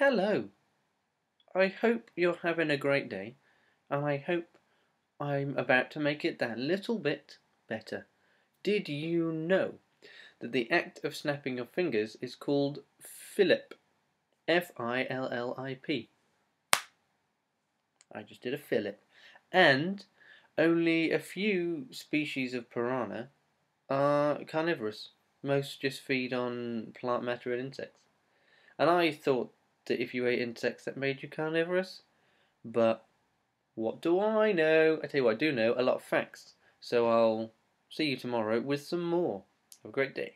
Hello. I hope you're having a great day, and I hope I'm about to make it that little bit better. Did you know that the act of snapping your fingers is called fillip? F I L L I P. I just did a fillip. And only a few species of piranha are carnivorous. Most just feed on plant matter and insects. And I thought if you ate insects that made you carnivorous. But what do I know? I tell you what, I do know a lot of facts. So I'll see you tomorrow with some more. Have a great day.